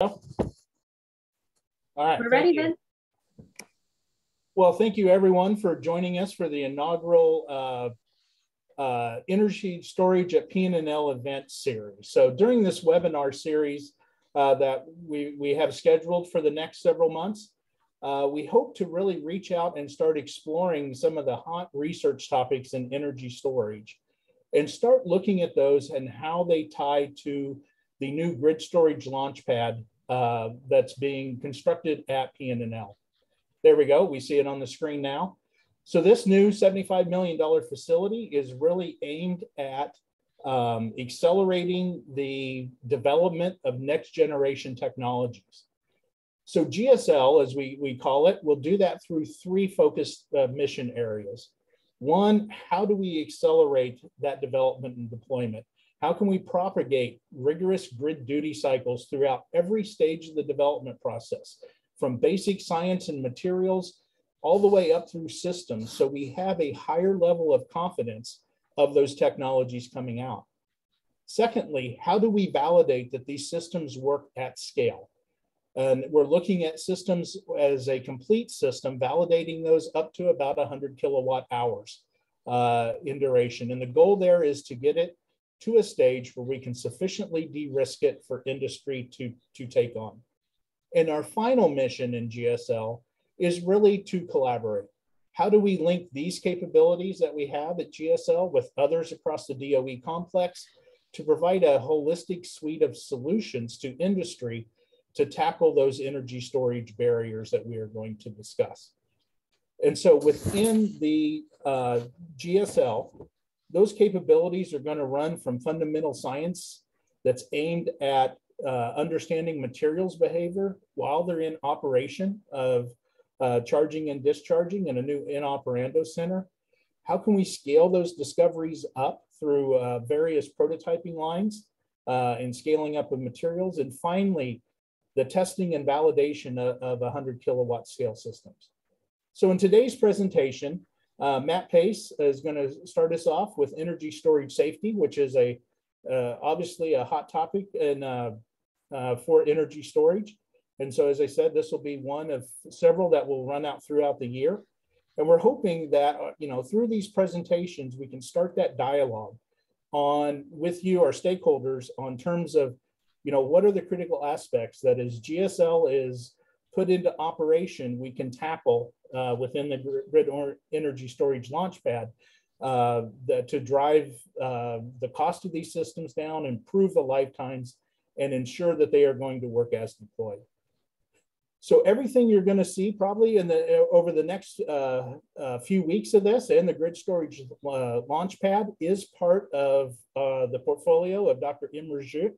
All right. We're ready you. then. Well, thank you everyone for joining us for the inaugural uh, uh, Energy Storage at PNNL event series. So during this webinar series uh, that we, we have scheduled for the next several months, uh, we hope to really reach out and start exploring some of the hot research topics in energy storage and start looking at those and how they tie to the new grid storage launchpad uh, that's being constructed at PNNL. There we go. We see it on the screen now. So this new $75 million facility is really aimed at um, accelerating the development of next generation technologies. So GSL, as we, we call it, will do that through three focused uh, mission areas. One, how do we accelerate that development and deployment? How can we propagate rigorous grid duty cycles throughout every stage of the development process, from basic science and materials all the way up through systems, so we have a higher level of confidence of those technologies coming out? Secondly, how do we validate that these systems work at scale? And we're looking at systems as a complete system, validating those up to about 100 kilowatt hours uh, in duration. And the goal there is to get it to a stage where we can sufficiently de-risk it for industry to, to take on. And our final mission in GSL is really to collaborate. How do we link these capabilities that we have at GSL with others across the DOE complex to provide a holistic suite of solutions to industry to tackle those energy storage barriers that we are going to discuss. And so within the uh, GSL, those capabilities are going to run from fundamental science that's aimed at uh, understanding materials behavior while they're in operation of uh, charging and discharging in a new in operando center. How can we scale those discoveries up through uh, various prototyping lines uh, and scaling up of materials? And finally, the testing and validation of, of 100 kilowatt scale systems. So in today's presentation, uh, Matt Paiss is going to start us off with energy storage safety, which is a uh, obviously a hot topic uh, uh, for energy storage. And so, as I said, this will be one of several that will run out throughout the year. And we're hoping that, uh, you know, through these presentations, we can start that dialogue on with you, our stakeholders, on terms of, you know, what are the critical aspects that as GSL is put into operation, we can tackle uh, within the grid energy storage launchpad uh, to drive uh, the cost of these systems down, improve the lifetimes, and ensure that they are going to work as deployed. So everything you're going to see probably in the over the next uh, uh, few weeks of this and the grid storage uh, launchpad is part of uh, the portfolio of Dr. Imre Gyuk.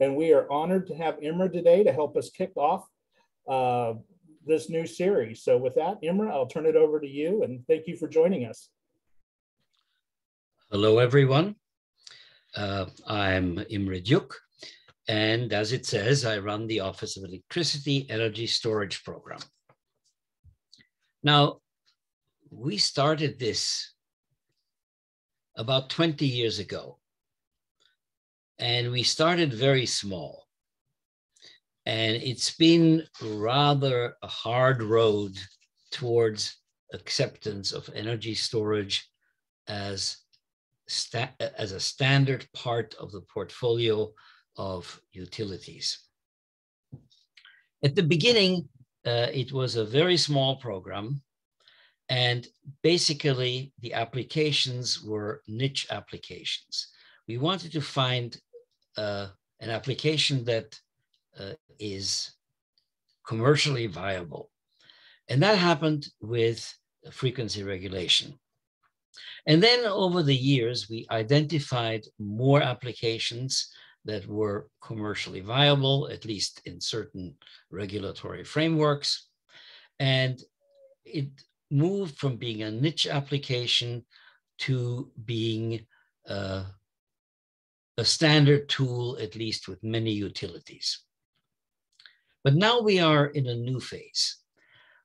And we are honored to have Imre today to help us kick off uh, this new series. So with that, Imre, I'll turn it over to you and thank you for joining us. Hello, everyone. Uh, I'm Imre Gyuk, and as it says, I run the Office of Electricity Energy Storage Program. Now, we started this about 20 years ago, and we started very small. And it's been rather a hard road towards acceptance of energy storage as, as a standard part of the portfolio of utilities. At the beginning, uh, it was a very small program, and basically the applications were niche applications. We wanted to find uh, an application that uh, is commercially viable. And that happened with frequency regulation. And then over the years, we identified more applications that were commercially viable, at least in certain regulatory frameworks. And it moved from being a niche application to being uh, a standard tool, at least with many utilities. But now we are in a new phase.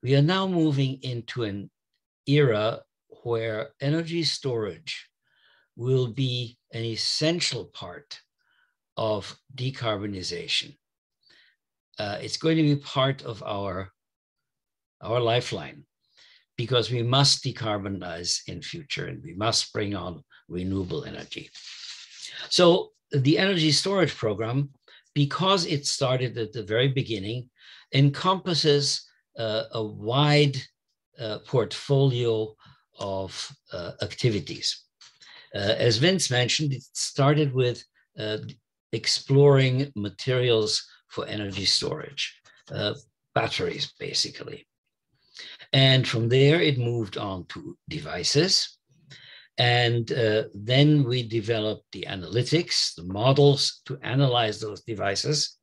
We are now moving into an era where energy storage will be an essential part of decarbonization. uh, it's going to be part of our, our lifeline because we must decarbonize in future and we must bring on renewable energy. So the energy storage program, because it started at the very beginning, encompasses uh, a wide uh, portfolio of uh, activities. Uh, as Vince mentioned, it started with uh, exploring materials for energy storage, uh, batteries, basically. And from there, it moved on to devices. And uh, then we developed the analytics, the models to analyze those devices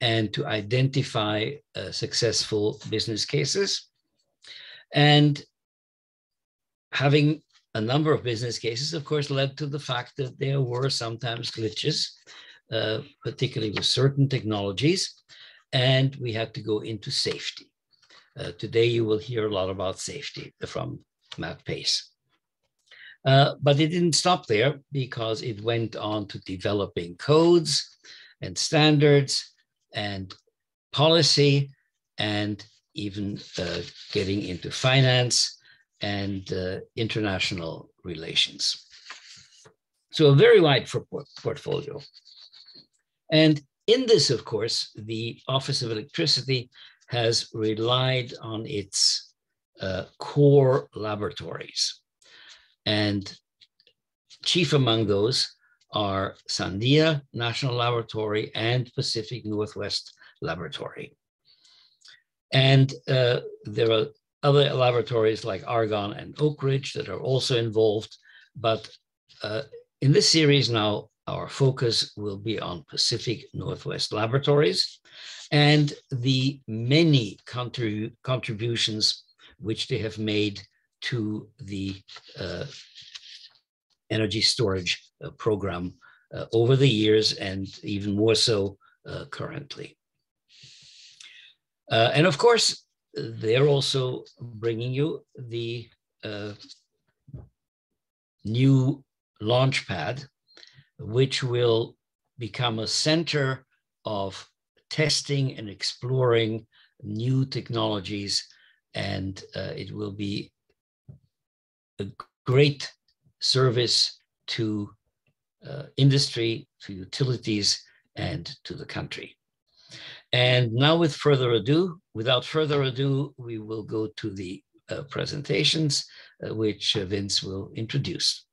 and to identify uh, successful business cases. And having a number of business cases, of course, led to the fact that there were sometimes glitches, uh, particularly with certain technologies, and we had to go into safety. Uh, today, you will hear a lot about safety from Matt Paiss. Uh, but it didn't stop there because it went on to developing codes and standards and policy and even uh, getting into finance and uh, international relations. So a very wide portfolio. And in this, of course, the Office of Electricity has relied on its uh, core laboratories. And chief among those are Sandia National Laboratory and Pacific Northwest Laboratory. And uh, there are other laboratories like Argonne and Oak Ridge that are also involved. But uh, in this series now, our focus will be on Pacific Northwest Laboratories and the many contrib contributions which they have made to the uh, energy storage uh, program uh, over the years and even more so uh, currently. Uh, and of course, they're also bringing you the uh, new launch pad, which will become a center of testing and exploring new technologies. And it will be a great service to uh, industry, to utilities, and to the country. And now with further ado, without further ado, we will go to the uh, presentations, uh, which uh, Vince will introduce.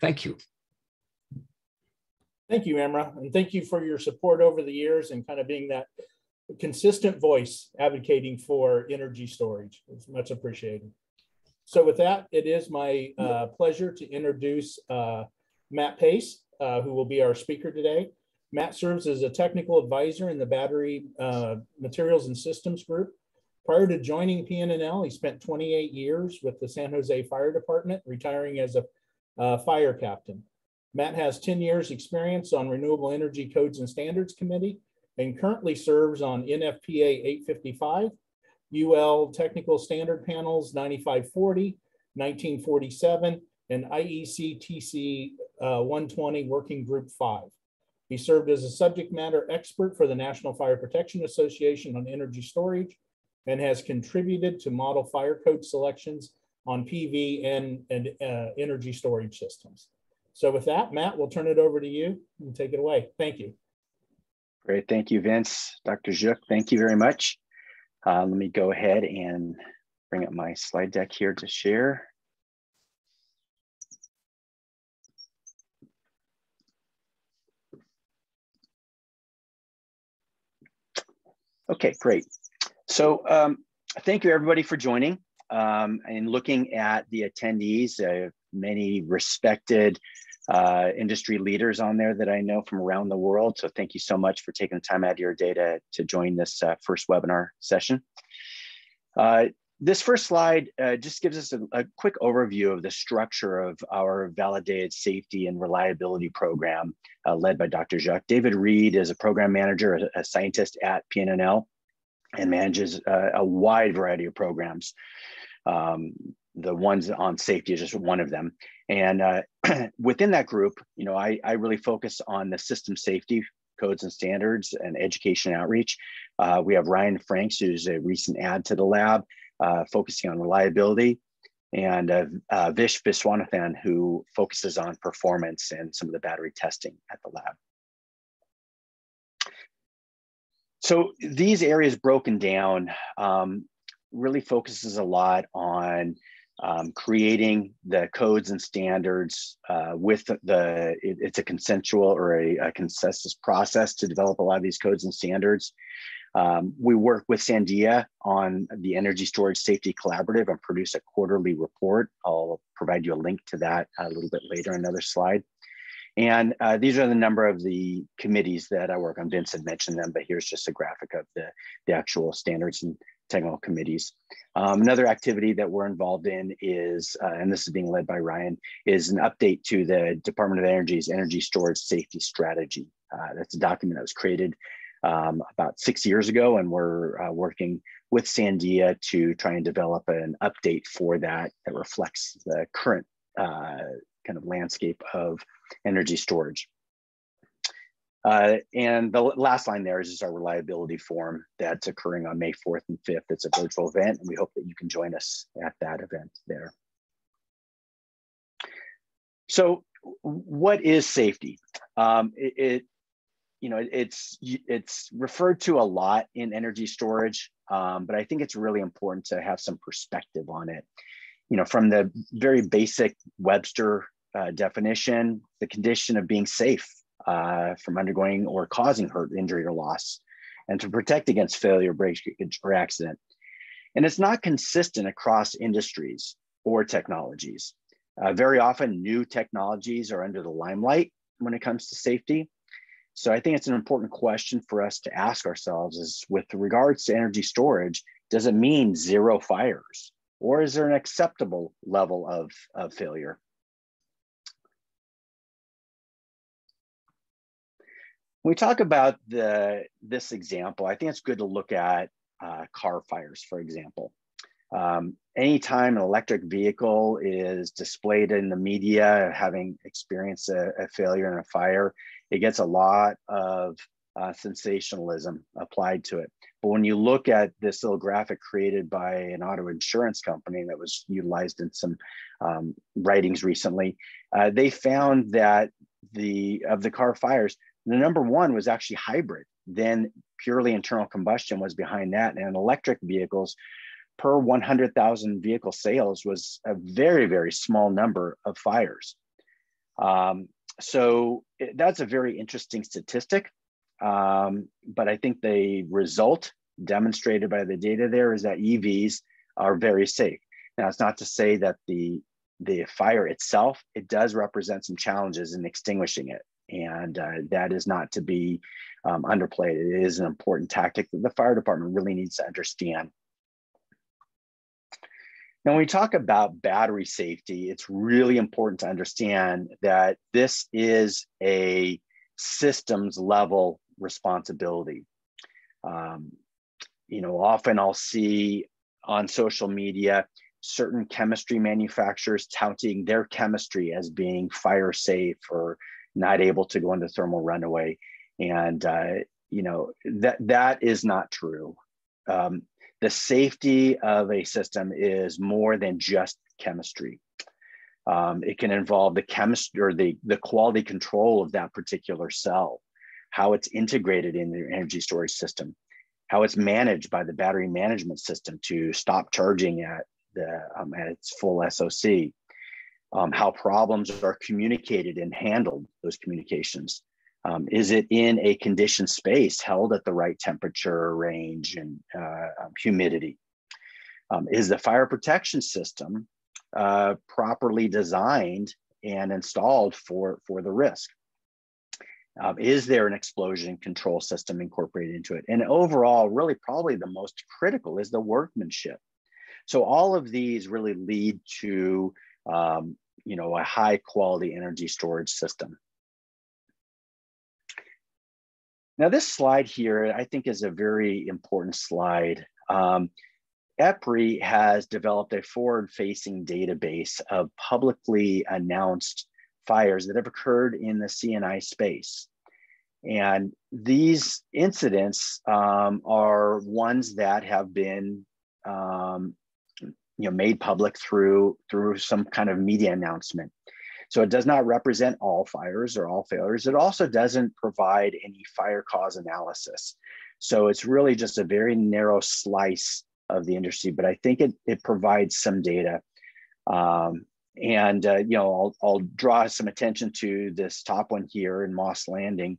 Thank you. Thank you, Imre, and thank you for your support over the years and kind of being that consistent voice advocating for energy storage. It's much appreciated. So with that, it is my uh, pleasure to introduce uh, Matt Paiss, uh, who will be our speaker today. Matt serves as a technical advisor in the Battery uh, Materials and Systems Group. Prior to joining PNNL, he spent 28 years with the San Jose Fire Department, retiring as a uh, fire captain. Matt has 10 years experience on Renewable Energy Codes and Standards Committee and currently serves on NFPA 855, UL Technical Standard Panels 9540, 1947, and IEC TC uh, 120 Working Group 5. He served as a subject matter expert for the National Fire Protection Association on energy storage and has contributed to model fire code selections on PV and, and uh, energy storage systems. So with that, Matt, we'll turn it over to you and take it away. Thank you. Great. Thank you, Vince. Dr. Gyuk, thank you very much. Uh, let me go ahead and bring up my slide deck here to share. Okay, great. So um, thank you everybody for joining um, and looking at the attendees, uh, many respected uh, industry leaders on there that I know from around the world. So thank you so much for taking the time out of your day to, to join this uh, first webinar session. Uh, this first slide uh, just gives us a, a, quick overview of the structure of our validated safety and reliability program uh, led by Dr. Jacques. David Reed is a program manager, a, a scientist at PNNL and manages uh, a wide variety of programs. Um, the ones on safety is just one of them. And uh, within that group, you know, I, I really focus on the system safety codes and standards and education outreach. Uh, we have Ryan Franks, who's a recent add to the lab, uh, focusing on reliability, and uh, uh, Vish Viswanathan, who focuses on performance and some of the battery testing at the lab. So these areas broken down um, really focuses a lot on um, creating the codes and standards uh, with the, it, it's a consensual or a, a, consensus process to develop a lot of these codes and standards. Um, we work with Sandia on the Energy Storage Safety Collaborative and produce a quarterly report. I'll provide you a link to that a little bit later, another slide. And uh, these are the number of the committees that I work on. Vincent mentioned them, but here's just a graphic of the, the actual standards and technical committees. Um, another activity that we're involved in is, uh, and this is being led by Ryan, is an update to the Department of Energy's energy storage safety strategy. Uh, that's a document that was created um, about six years ago, and we're uh, working with Sandia to try and develop an update for that that reflects the current uh, kind of landscape of energy storage. Uh, and the last line there is, is our reliability forum that's occurring on May 4th and 5th. It's a virtual event, and we hope that you can join us at that event there. So, what is safety? Um, it, it, you know, it's it's referred to a lot in energy storage, um, but I think it's really important to have some perspective on it. You know, from the very basic Webster uh, definition, the condition of being safe uh, from undergoing or causing hurt, injury, or loss, and to protect against failure, breakage, or accident. And it's not consistent across industries or technologies. Uh, very often, new technologies are under the limelight when it comes to safety. So I think it's an important question for us to ask ourselves is with regards to energy storage, does it mean zero fires? Or is there an acceptable level of, of failure? When we talk about the this example, I think it's good to look at uh, car fires, for example. Um, anytime an electric vehicle is displayed in the media having experienced a, a failure in a fire, it gets a lot of uh, sensationalism applied to it. But when you look at this little graphic created by an auto insurance company that was utilized in some um, writings recently, uh, they found that the of the car fires, the number one was actually hybrid. Then purely internal combustion was behind that. And electric vehicles per 100,000 vehicle sales was a very, very small number of fires. Um, so it, that's a very interesting statistic. Um, but I think the result demonstrated by the data there is that EVs are very safe. Now, it's not to say that the the fire itself, it does represent some challenges in extinguishing it and uh, that is not to be um, underplayed. It is an important tactic that the fire department really needs to understand. Now, when we talk about battery safety, it's really important to understand that this is a systems level responsibility. Um, you know, often I'll see on social media certain chemistry manufacturers touting their chemistry as being fire safe or not able to go into thermal runaway. And, uh, you know, that, that is not true. Um, the safety of a system is more than just chemistry. Um, it can involve the chemistry or the, the quality control of that particular cell, how it's integrated in the energy storage system, how it's managed by the battery management system to stop charging at the um, at its full SOC, um, how problems are communicated and handled, those communications. Um, is it in a conditioned space held at the right temperature range and uh, um, humidity? Um, is the fire protection system uh, properly designed and installed for, for the risk? Um, is there an explosion control system incorporated into it? And overall, really probably the most critical is the workmanship. So all of these really lead to um, you know, a high quality energy storage system. Now this slide here, I think is a very important slide. Um, EPRI has developed a forward-facing database of publicly announced fires that have occurred in the C&I space. And these incidents um, are ones that have been um, you know, made public through, through some kind of media announcement. So it does not represent all fires or all failures. It also doesn't provide any fire cause analysis. So it's really just a very narrow slice of the industry, but I think it, it provides some data. Um, and, uh, you know, I'll, I'll draw some attention to this top one here in Moss Landing,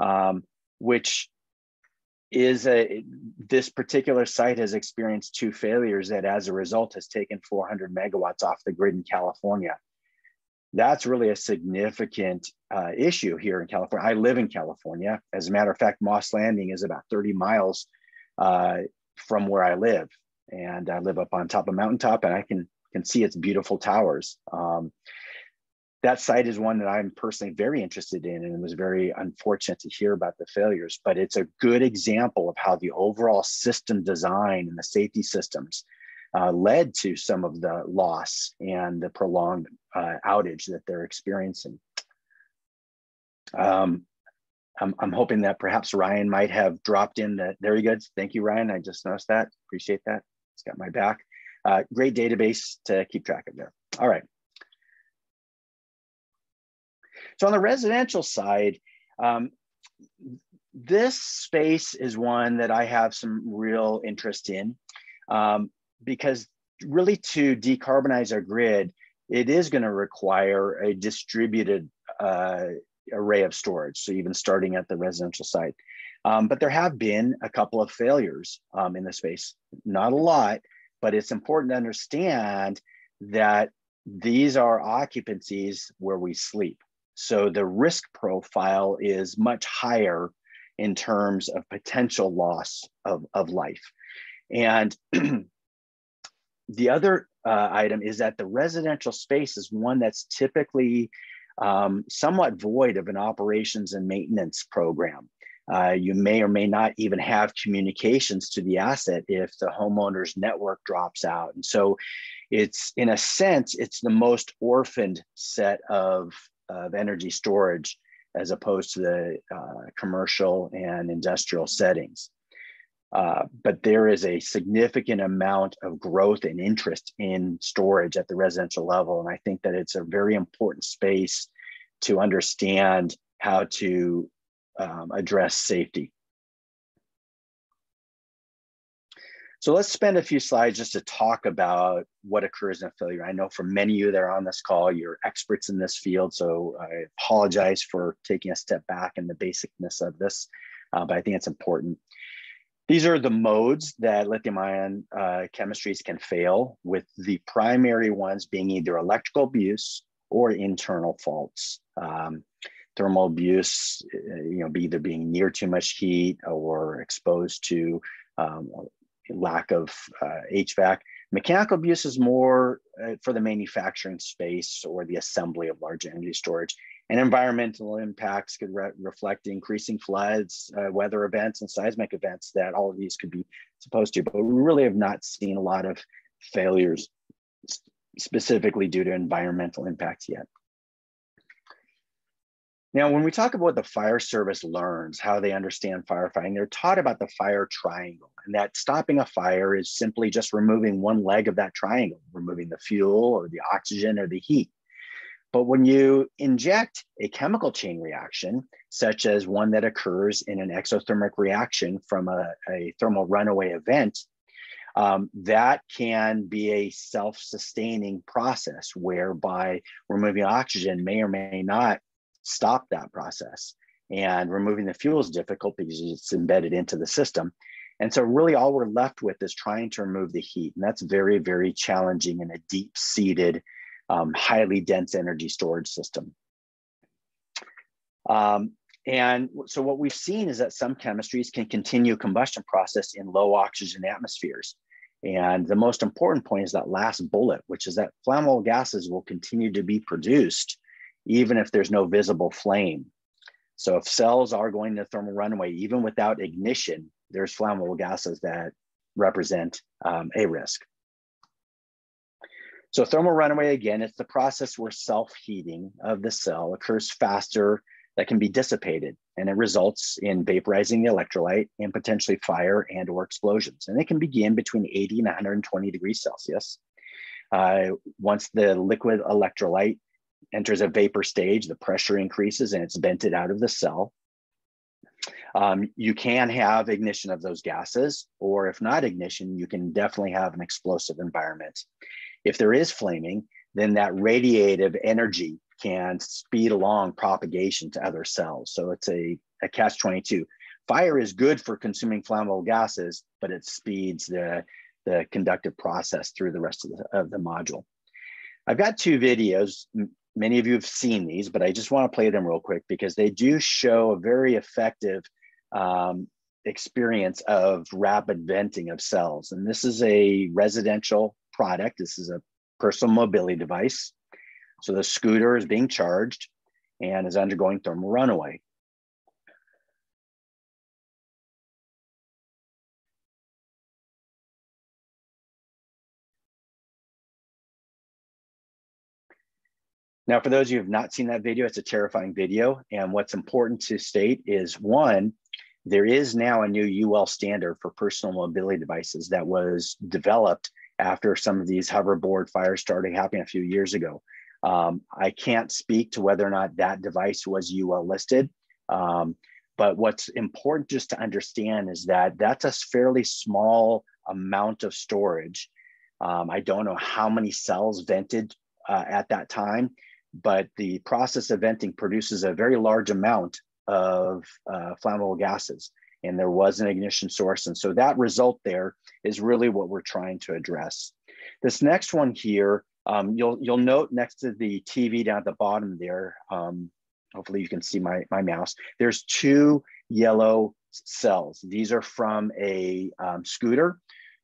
um, which is a, this particular site has experienced two failures that as a result has taken 400 megawatts off the grid in California. That's really a significant uh, issue here in California. I live in California. As a matter of fact, Moss Landing is about 30 miles uh, from where I live. And I live up on top of a mountaintop and I can, can see its beautiful towers. Um, that site is one that I'm personally very interested in and it was very unfortunate to hear about the failures, but it's a good example of how the overall system design and the safety systems uh, led to some of the loss and the prolonged uh, outage that they're experiencing. Um, I'm, I'm hoping that perhaps Ryan might have dropped in the, there he goes. Thank you, Ryan. I just noticed that. Appreciate that. It's got my back. Uh, great database to keep track of there. All right. So on the residential side, um, this space is one that I have some real interest in um, because really to decarbonize our grid, it is going to require a distributed uh, array of storage. So even starting at the residential site. Um, but there have been a couple of failures um, in the space, not a lot, but it's important to understand that these are occupancies where we sleep. So the risk profile is much higher in terms of potential loss of, of life. And the other uh, item is that the residential space is one that's typically um, somewhat void of an operations and maintenance program. Uh, you may or may not even have communications to the asset if the homeowner's network drops out. And so it's, in a sense, it's the most orphaned set of, of energy storage as opposed to the uh, commercial and industrial settings. Uh, but there is a significant amount of growth and interest in storage at the residential level. And I think that it's a very important space to understand how to um, address safety. So let's spend a few slides just to talk about what occurs in a failure. I know for many of you that are on this call, you're experts in this field, so I apologize for taking a step back in the basicness of this, uh, but I think it's important. These are the modes that lithium ion uh, chemistries can fail, with the primary ones being either electrical abuse or internal faults. Um, thermal abuse, uh, you know, be either being near too much heat or exposed to um, lack of uh, HVAC. Mechanical abuse is more uh, for the manufacturing space or the assembly of large energy storage. And environmental impacts could re reflect increasing floods, uh, weather events, and seismic events that all of these could be supposed to. But we really have not seen a lot of failures specifically due to environmental impacts yet. Now, when we talk about what the fire service learns how they understand firefighting, they're taught about the fire triangle and that stopping a fire is simply just removing one leg of that triangle, removing the fuel or the oxygen or the heat. But when you inject a chemical chain reaction, such as one that occurs in an exothermic reaction from a, a thermal runaway event, um, that can be a self-sustaining process whereby removing oxygen may or may not stop that process. And removing the fuel is difficult because it's embedded into the system. And so really all we're left with is trying to remove the heat. And that's very, very challenging in a deep-seated, um, highly dense energy storage system. Um, and so what we've seen is that some chemistries can continue combustion process in low oxygen atmospheres. And the most important point is that last bullet, which is that flammable gases will continue to be produced even if there's no visible flame. So if cells are going to thermal runaway, even without ignition, there's flammable gases that represent um, a risk. So thermal runaway, again, it's the process where self-heating of the cell occurs faster that can be dissipated. and it results in vaporizing the electrolyte and potentially fire and or explosions. And it can begin between 80 and 120 degrees Celsius. Uh, once the liquid electrolyte enters a vapor stage, the pressure increases and it's vented out of the cell. Um, you can have ignition of those gases, or if not ignition, you can definitely have an explosive environment. If there is flaming, then that radiative energy can speed along propagation to other cells. So it's a, a catch 22. Fire is good for consuming flammable gases, but it speeds the, the conductive process through the rest of the, of the module. I've got two videos. Many of you have seen these, but I just want to play them real quick because they do show a very effective um, experience of rapid venting of cells. And this is a residential product. This is a personal mobility device. So the scooter is being charged and is undergoing thermal runaway. Now, for those of you who have not seen that video, it's a terrifying video. And what's important to state is one, there is now a new UL standard for personal mobility devices that was developed after some of these hoverboard fires started happening a few years ago. Um, I can't speak to whether or not that device was UL listed. Um, but what's important just to understand is that that's a fairly small amount of storage. Um, I don't know how many cells vented uh, at that time, but the process of venting produces a very large amount of uh, flammable gases. And there was an ignition source. And so that result there is really what we're trying to address. This next one here um, you'll, you'll note next to the TV down at the bottom there, um, hopefully you can see my, my mouse, there's two yellow cells. These are from a um, scooter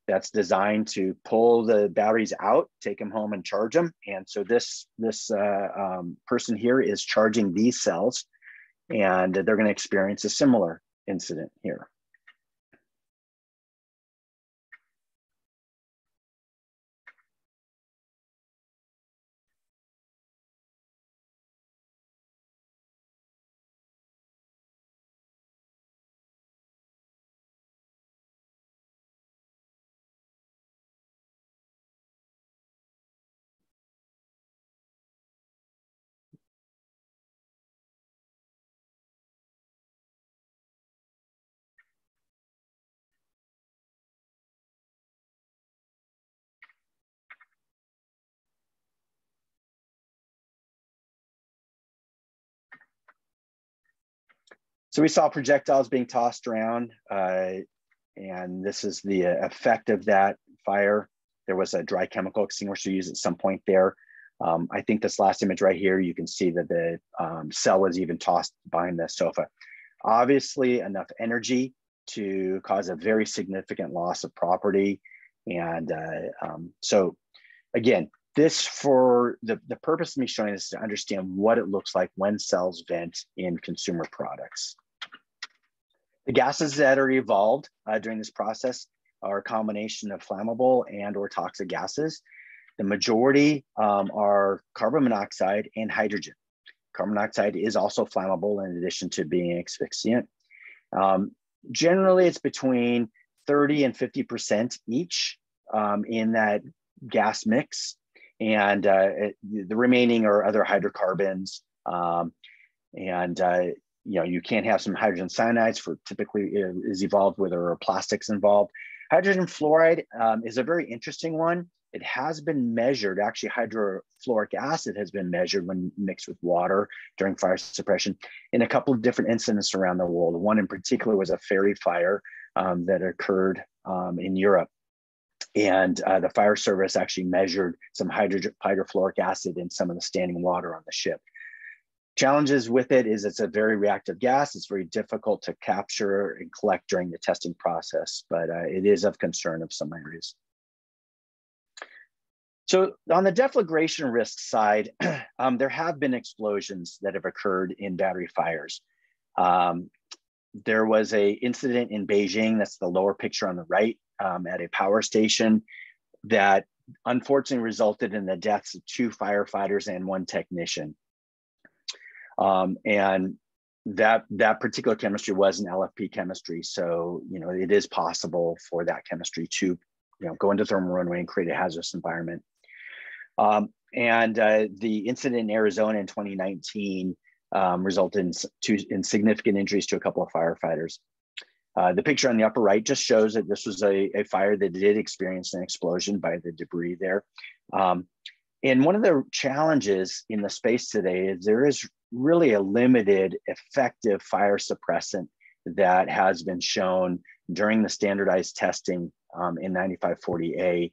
that's designed to pull the batteries out, take them home and charge them. And so this, this uh, um, person here is charging these cells and they're gonna experience a similar incident here. So we saw projectiles being tossed around, uh, and this is the effect of that fire. There was a dry chemical extinguisher used at some point there. Um, I think this last image right here, you can see that the um, cell was even tossed behind the sofa. Obviously enough energy to cause a very significant loss of property. And uh, um, so again, this for the, the purpose of me showing this is to understand what it looks like when cells vent in consumer products. The gases that are evolved uh, during this process are a combination of flammable and or toxic gases. The majority um, are carbon monoxide and hydrogen. Carbon monoxide is also flammable in addition to being asphyxiant. Um, generally, it's between 30 and 50% each um, in that gas mix. And uh, it, the remaining are other hydrocarbons. Um, and uh, you know, you can't have some hydrogen cyanides for typically is evolved there are plastics involved. Hydrogen fluoride um, is a very interesting one. It has been measured, actually hydrofluoric acid has been measured when mixed with water during fire suppression in a couple of different incidents around the world. One in particular was a ferry fire um, that occurred um, in Europe. And uh, the fire service actually measured some hydrogen, hydrofluoric acid in some of the standing water on the ship. Challenges with it is it's a very reactive gas. It's very difficult to capture and collect during the testing process, but uh, it is of concern of some areas. So on the deflagration risk side, um, there have been explosions that have occurred in battery fires. Um, there was a incident in Beijing, that's the lower picture on the right, um, at a power station that unfortunately resulted in the deaths of two firefighters and one technician. Um, and that that particular chemistry was an LFP chemistry. So, you know, it is possible for that chemistry to, you know, go into thermal runaway and create a hazardous environment. Um, and uh, the incident in Arizona in 2019 um, resulted in, two, in significant injuries to a couple of firefighters. Uh, the picture on the upper right just shows that this was a, a, fire that did experience an explosion by the debris there. Um, and one of the challenges in the space today is there is really a limited effective fire suppressant that has been shown during the standardized testing um, in 9540A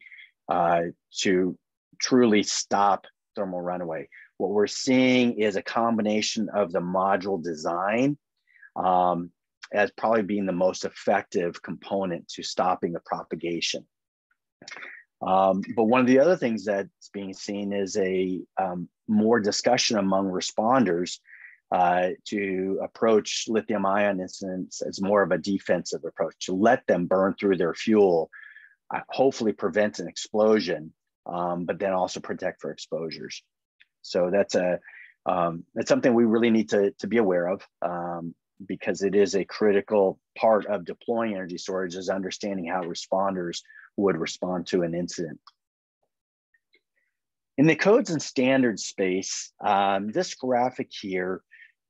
uh, to truly stop thermal runaway. What we're seeing is a combination of the module design um, as probably being the most effective component to stopping the propagation. Um, but one of the other things that's being seen is a um, more discussion among responders uh, to approach lithium ion incidents as more of a defensive approach, to let them burn through their fuel, uh, hopefully prevent an explosion, um, but then also protect for exposures. So that's a um, that's something we really need to, to be aware of um, because it is a critical part of deploying energy storage is understanding how responders would respond to an incident. In the codes and standards space, um, this graphic here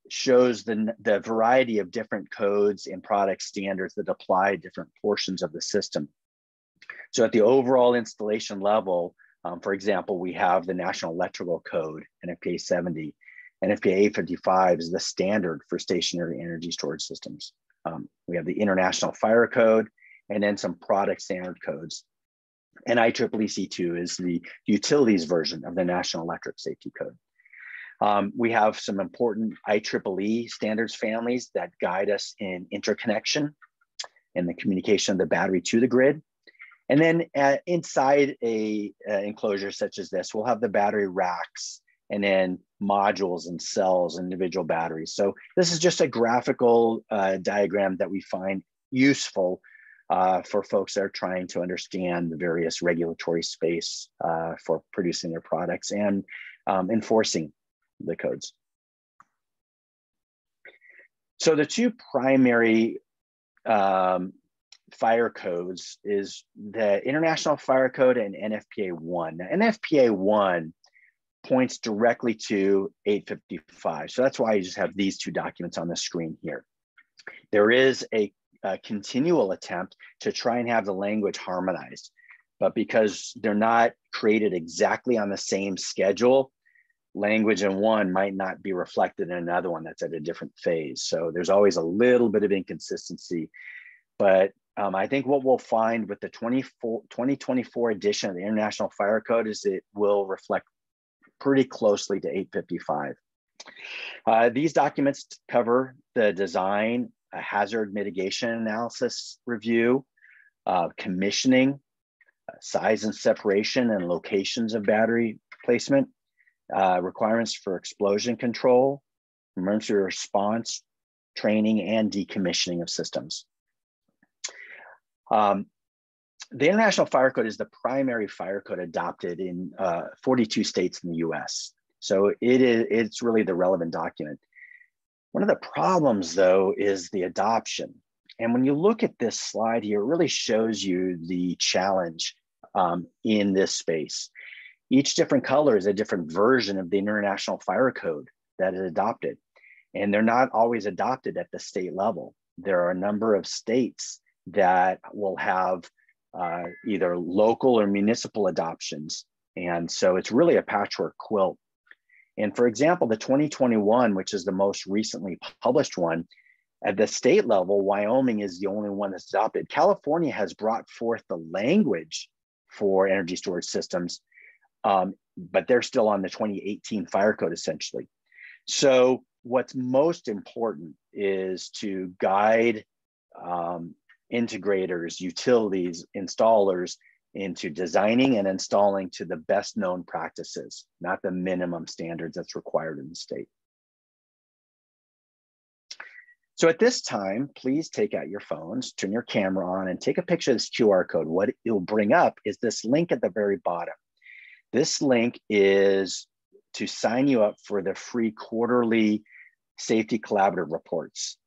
shows the, the variety of different codes and product standards that apply different portions of the system. So at the overall installation level, um, for example, we have the National Electrical Code, NFPA 70, NFPA 855 is the standard for stationary energy storage systems. Um, we have the International Fire Code, and then some product standard codes. And IEEE C2 is the utilities version of the National Electric Safety Code. Um, we have some important IEEE standards families that guide us in interconnection and the communication of the battery to the grid. And then uh, inside a uh, enclosure such as this, we'll have the battery racks and then modules and cells, and individual batteries. So this is just a graphical uh, diagram that we find useful uh, for folks that are trying to understand the various regulatory space uh, for producing their products and um, enforcing the codes. So the two primary um, fire codes is the International Fire Code and NFPA 1. Now, NFPA 1 points directly to 855. So that's why I just have these two documents on the screen here. There is a a continual attempt to try and have the language harmonized. But because they're not created exactly on the same schedule, language in one might not be reflected in another one that's at a different phase. So there's always a little bit of inconsistency. But um, I think what we'll find with the 2024 edition of the International Fire Code is it will reflect pretty closely to 855. Uh, these documents cover the design a hazard mitigation analysis review, uh, commissioning, uh, size and separation and locations of battery placement, uh, requirements for explosion control, emergency response, training, and decommissioning of systems. Um, the International Fire Code is the primary fire code adopted in uh, 42 states in the US. So it is, it's really the relevant document. One of the problems, though, is the adoption. And when you look at this slide here, it really shows you the challenge um, in this space. Each different color is a different version of the International Fire Code that is adopted. And they're not always adopted at the state level. There are a number of states that will have uh, either local or municipal adoptions. And so it's really a patchwork quilt and for example, the 2021, which is the most recently published one, at the state level, Wyoming is the only one that's adopted. California has brought forth the language for energy storage systems, um, but they're still on the 2018 fire code essentially. So what's most important is to guide um, integrators, utilities, installers into designing and installing to the best known practices, not the minimum standards that's required in the state. So at this time, please take out your phones, turn your camera on and take a picture of this QR code. What it'll bring up is this link at the very bottom. This link is to sign you up for the free quarterly Safety Collaborative reports.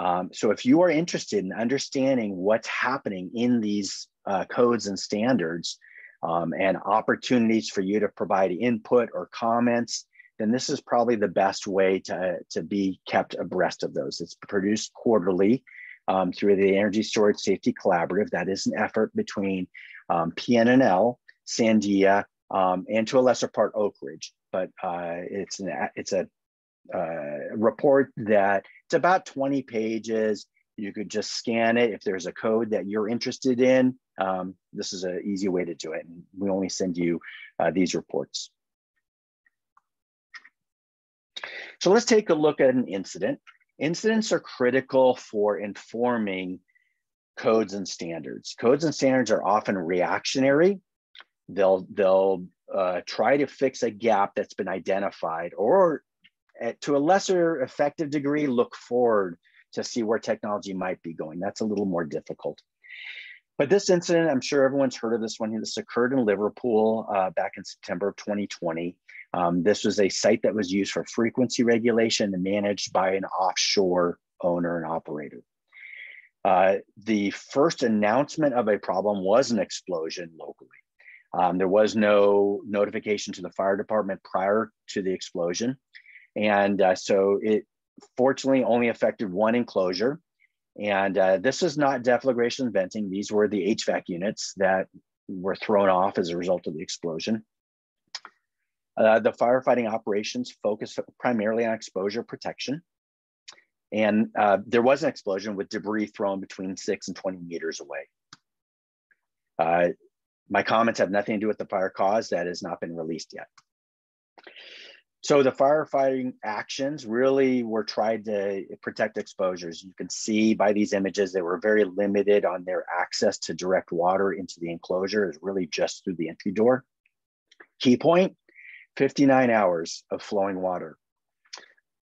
Um, so if you are interested in understanding what's happening in these uh, codes and standards um, and opportunities for you to provide input or comments, then this is probably the best way to, to be kept abreast of those. It's produced quarterly um, through the Energy Storage Safety Collaborative. That is an effort between um, PNNL, Sandia, um, and to a lesser part, Oak Ridge. But uh, it's an it's a uh, report that it's about 20 pages. You could just scan it. If there's a code that you're interested in, um, this is an easy way to do it. And we only send you uh, these reports. So let's take a look at an incident. Incidents are critical for informing codes and standards. Codes and standards are often reactionary. They'll, they'll uh, try to fix a gap that's been identified or to a lesser effective degree, look forward to see where technology might be going. That's a little more difficult. But this incident, I'm sure everyone's heard of this one. This occurred in Liverpool uh, back in September of 2020. Um, this was a site that was used for frequency regulation and managed by an offshore owner and operator. Uh, the first announcement of a problem was an explosion locally. Um, there was no notification to the fire department prior to the explosion. And uh, so it fortunately only affected one enclosure. And uh, this is not deflagration venting. These were the HVAC units that were thrown off as a result of the explosion. Uh, the firefighting operations focused primarily on exposure protection. And uh, there was an explosion with debris thrown between six and 20 meters away. Uh, my comments have nothing to do with the fire cause that has not been released yet. So the firefighting actions really were tried to protect exposures. You can see by these images, they were very limited on their access to direct water into the enclosure is really just through the entry door. Key point, 59 hours of flowing water.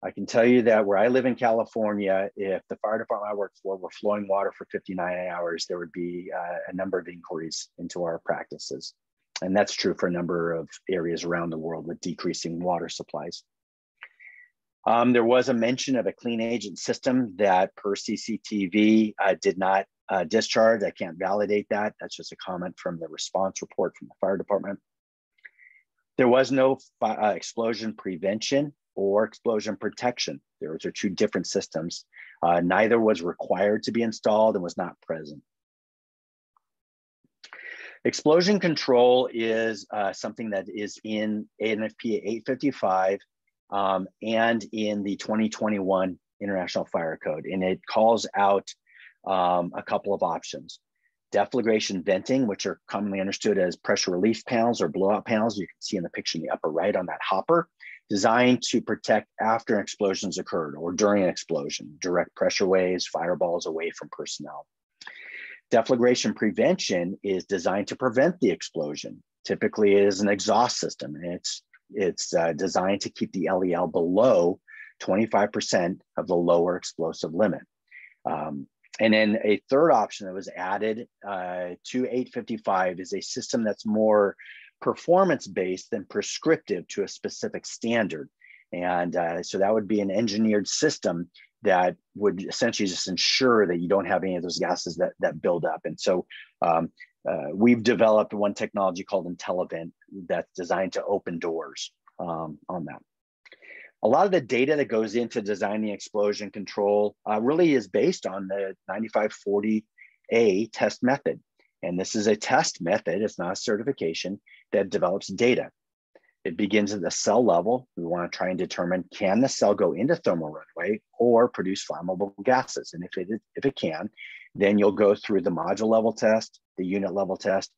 I can tell you that where I live in California, if the fire department I work for were flowing water for 59 hours, there would be uh, a number of inquiries into our practices. And that's true for a number of areas around the world with decreasing water supplies. Um, there was a mention of a clean agent system that per CCTV uh, did not uh, discharge. I can't validate that. That's just a comment from the response report from the fire department. There was no uh, explosion prevention or explosion protection. Those are two different systems. Uh, neither was required to be installed and was not present. Explosion control is uh, something that is in an NFPA 855 um, and in the 2021 International Fire Code, and it calls out um, a couple of options deflagration venting, which are commonly understood as pressure relief panels or blowout panels. You can see in the picture in the upper right on that hopper, designed to protect after explosions occurred or during an explosion, direct pressure waves, fireballs away from personnel. Deflagration prevention is designed to prevent the explosion. Typically, it is an exhaust system, and it's it's uh, designed to keep the LEL below 25% of the lower explosive limit. Um, and then a third option that was added uh, to 855 is a system that's more performance based than prescriptive to a specific standard. And uh, so that would be an engineered system that would essentially just ensure that you don't have any of those gases that, that build up. And so um, uh, we've developed one technology called IntelliVent that's designed to open doors um, on that a lot of the data that goes into designing explosion control uh, really is based on the 9540A test method. And this is a test method, it's not a certification that develops data. It begins at the cell level. We want to try and determine can the cell go into thermal runaway or produce flammable gases? And if it, if it can, then you'll go through the module level test, the unit level test,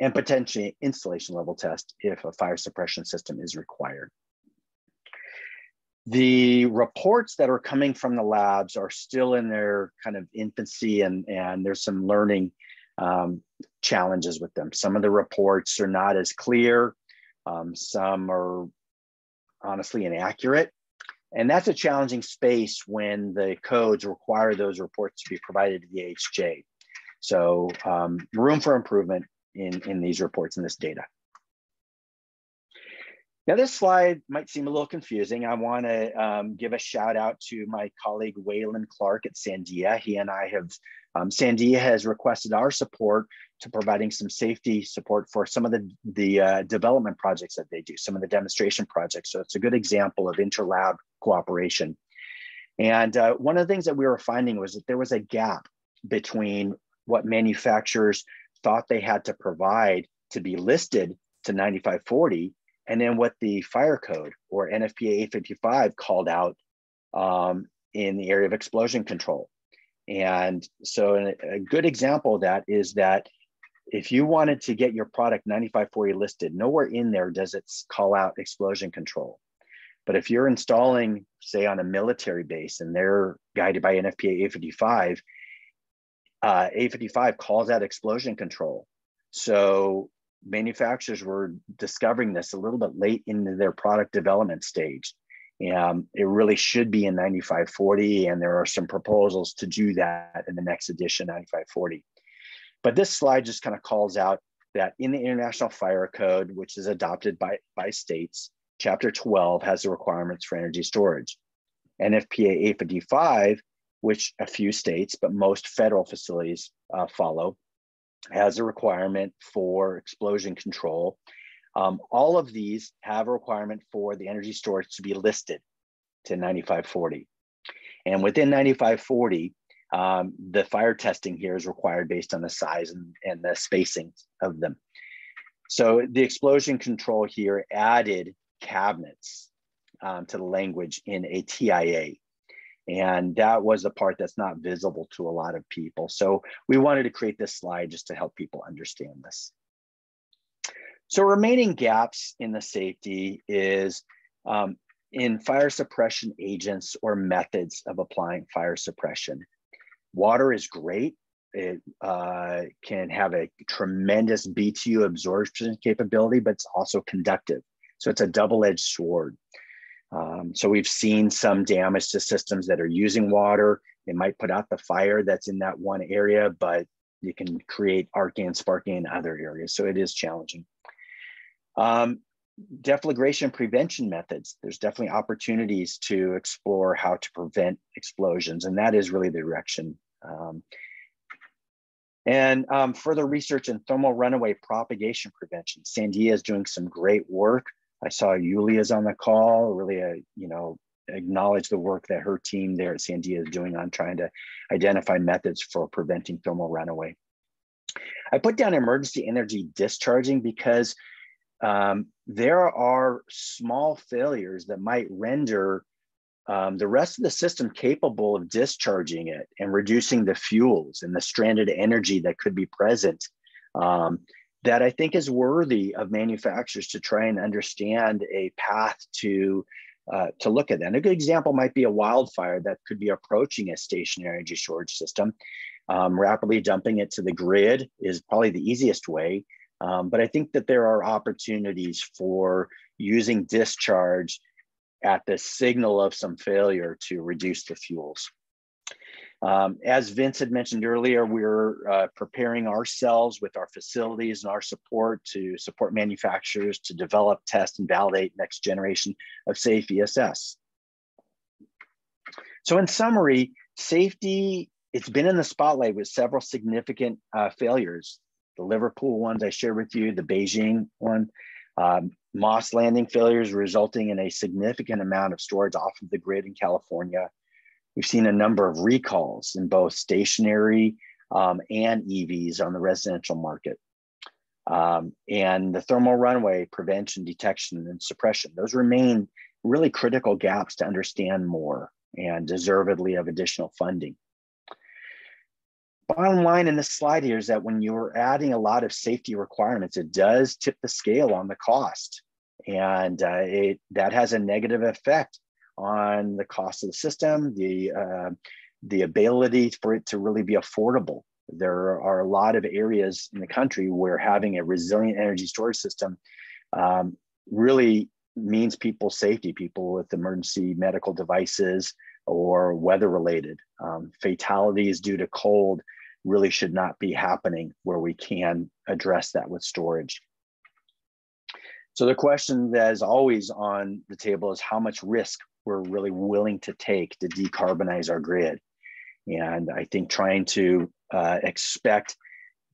and potentially installation level test if a fire suppression system is required. The reports that are coming from the labs are still in their kind of infancy, and, and there's some learning um, challenges with them. Some of the reports are not as clear, um, some are honestly inaccurate. And that's a challenging space when the codes require those reports to be provided to the HJ. So um, room for improvement in, in these reports and this data. Now, this slide might seem a little confusing. I want to um, give a shout out to my colleague Waylon Clark at Sandia. He and I have, um, Sandia has requested our support to providing some safety support for some of the, the uh, development projects that they do, some of the demonstration projects. So it's a good example of interlab cooperation. And uh, one of the things that we were finding was that there was a gap between what manufacturers thought they had to provide to be listed to 9540 and then what the fire code or NFPA 855 called out um, in the area of explosion control. And so a, good example of that is that if you wanted to get your product 9540 listed, nowhere in there does it call out explosion control. But if you're installing, say, on a military base and they're guided by NFPA 855, uh, 855 calls out explosion control. So manufacturers were discovering this a little bit late into their product development stage. Um, it really should be in 9540, and there are some proposals to do that in the next edition, 9540. But this slide just kind of calls out that in the International Fire Code, which is adopted by, by states, Chapter 12 has the requirements for energy storage. NFPA 855, which a few states, but most federal facilities uh, follow, has a requirement for explosion control. Um, all of these have a requirement for the energy storage to be listed to 9540. And within 9540, um, the fire testing here is required based on the size and, and the spacing of them. So the explosion control here added cabinets um, to the language in a TIA. And that was the part that's not visible to a lot of people. So we wanted to create this slide just to help people understand this. So remaining gaps in the safety is um, in fire suppression agents or methods of applying fire suppression. Water is great. It uh, can have a tremendous BTU absorption capability, but it's also conductive. So it's a double-edged sword. Um, so we've seen some damage to systems that are using water. It might put out the fire that's in that one area, but you can create arcing and sparking in other areas. So it is challenging. Um, deflagration prevention methods. There's definitely opportunities to explore how to prevent explosions, and that is really the direction. Um, and um, further research in thermal runaway propagation prevention. Sandia is doing some great work I saw Yulia's on the call, really, uh, you know, acknowledge the work that her team there at Sandia is doing on trying to identify methods for preventing thermal runaway. I put down emergency energy discharging because um, there are small failures that might render um, the rest of the system capable of discharging it and reducing the fuels and the stranded energy that could be present. Um, that I think is worthy of manufacturers to try and understand a path to uh, to look at. And a good example might be a wildfire that could be approaching a stationary energy storage system. Um, rapidly dumping it to the grid is probably the easiest way. Um, but I think that there are opportunities for using discharge at the signal of some failure to reduce the fuels. Um, as Vince had mentioned earlier, we're uh, preparing ourselves with our facilities and our support to support manufacturers to develop, test, and validate next generation of safe ESS. So in summary, safety, it's been in the spotlight with several significant uh, failures. The Liverpool ones I shared with you, the Beijing one, um, Moss Landing failures resulting in a significant amount of storage off of the grid in California, We've seen a number of recalls in both stationary um, and EVs on the residential market. Um, and the thermal runaway prevention, detection, and suppression, those remain really critical gaps to understand more and deservedly of additional funding. Bottom line in this slide here is that when you're adding a lot of safety requirements, it does tip the scale on the cost. And uh, it, that has a negative effect on the cost of the system, the uh, the ability for it to really be affordable. There are a lot of areas in the country where having a resilient energy storage system um, really means people's safety, people with emergency medical devices or weather related. Um, fatalities due to cold really should not be happening where we can address that with storage. So the question that is always on the table is how much risk we're really willing to take to decarbonize our grid. And I think trying to uh, expect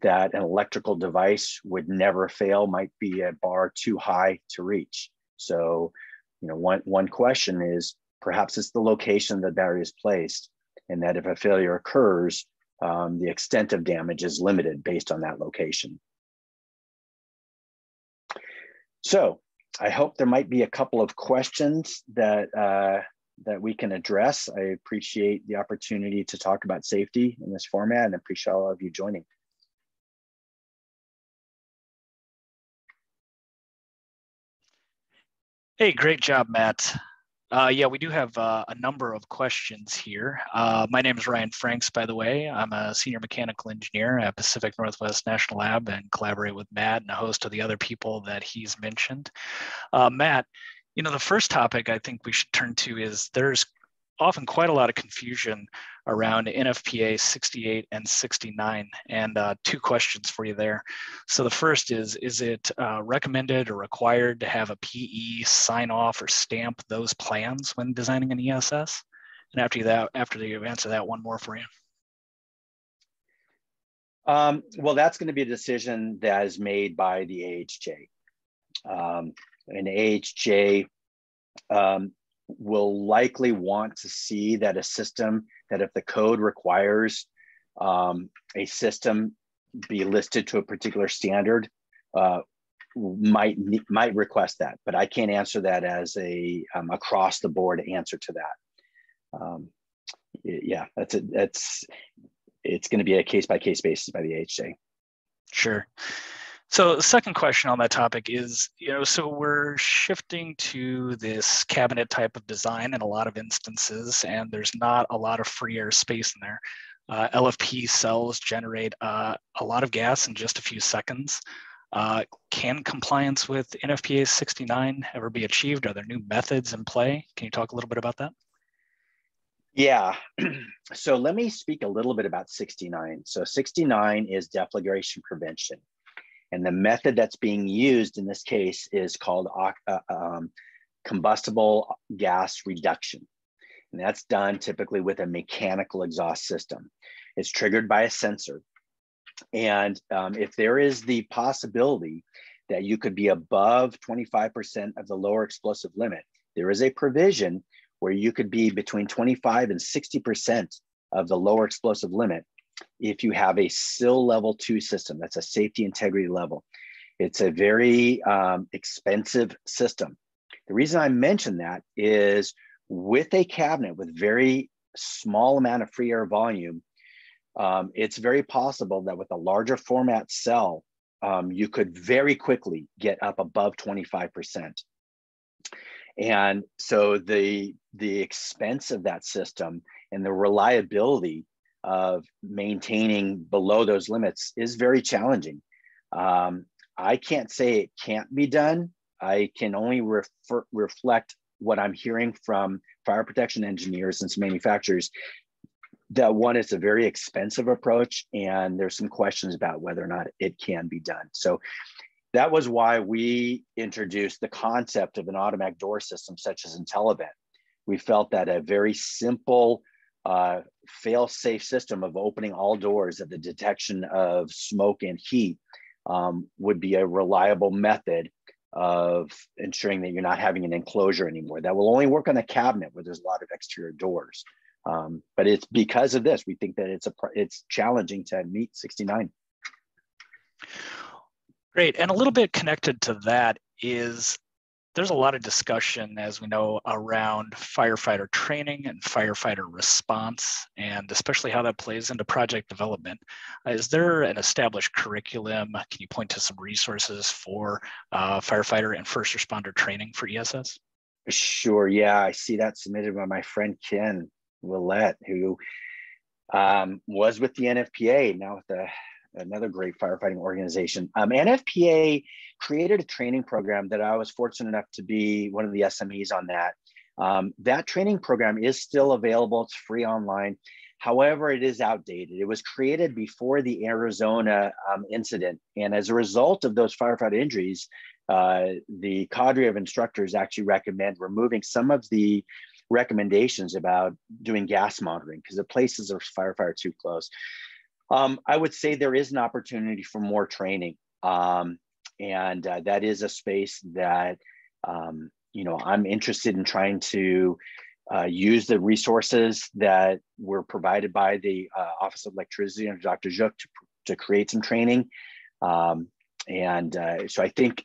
that an electrical device would never fail might be a bar too high to reach. So, you know, one, one question is perhaps it's the location the battery is placed, and that if a failure occurs, um, the extent of damage is limited based on that location. So I hope there might be a couple of questions that uh, that we can address. I appreciate the opportunity to talk about safety in this format and appreciate all of you joining. Hey, great job, Matt. Uh, yeah, we do have uh, a number of questions here. Uh, my name is Ryan Franks, by the way. I'm a senior mechanical engineer at Pacific Northwest National Lab and collaborate with Matt and a host of the other people that he's mentioned. Uh, Matt, you know, the first topic I think we should turn to is there's often quite a lot of confusion around NFPA 68 and 69. And uh, two questions for you there. So the first is, is it uh, recommended or required to have a PE sign off or stamp those plans when designing an ESS? And after that, after you answer that, one more for you. Um, well, that's going to be a decision that is made by the AHJ. Um, and AHJ um, will likely want to see that a system that if the code requires um, a system be listed to a particular standard uh, might might request that but i can't answer that as a um, across the board answer to that um, yeah that's it that's it's going to be a case by case basis by the AHJ. Sure. So the second question on that topic is, you know, so we're shifting to this cabinet type of design in a lot of instances, and there's not a lot of free air space in there. Uh, LFP cells generate uh, a lot of gas in just a few seconds. Uh, can compliance with NFPA 69 ever be achieved? Are there new methods in play? Can you talk a little bit about that? Yeah, so let me speak a little bit about 69. So 69 is deflagration prevention. And the method that's being used in this case is called uh, um, combustible gas reduction. And that's done typically with a mechanical exhaust system. It's triggered by a sensor. And um, if there is the possibility that you could be above 25% of the lower explosive limit, there is a provision where you could be between 25 and 60% of the lower explosive limit if you have a SIL level two system, that's a safety integrity level. It's a very um, expensive system. The reason I mention that is with a cabinet with very small amount of free air volume, um, it's very possible that with a larger format cell, um, you could very quickly get up above 25%. And so the, the expense of that system and the reliability of maintaining below those limits is very challenging. Um, I can't say it can't be done. I can only refer, reflect what I'm hearing from fire protection engineers and manufacturers that one is a very expensive approach and there's some questions about whether or not it can be done. So that was why we introduced the concept of an automatic door system such as IntelliVent. We felt that a very simple uh, fail-safe system of opening all doors at the detection of smoke and heat um, would be a reliable method of ensuring that you're not having an enclosure anymore. That will only work on a cabinet where there's a lot of exterior doors. Um, but it's because of this, we think that it's a it's challenging to meet 69. Great, and a little bit connected to that is there's a lot of discussion, as we know, around firefighter training and firefighter response, and especially how that plays into project development. Uh, is there an established curriculum? Can you point to some resources for uh, firefighter and first responder training for ESS? Sure. Yeah, I see that submitted by my friend Ken Willette, who um, was with the NFPA, now with the another great firefighting organization. Um, NFPA created a training program that I was fortunate enough to be one of the SMEs on that. Um, that training program is still available. It's free online. However, it is outdated. It was created before the Arizona um, incident. And as a result of those firefighter injuries, uh, the cadre of instructors actually recommend removing some of the recommendations about doing gas monitoring because the places are firefighter too close. Um, I would say there is an opportunity for more training. Um, and uh, that is a space that, um, you know, I'm interested in trying to uh, use the resources that were provided by the uh, Office of Electricity and Dr. Gyuk to, to create some training. Um, and uh, so I think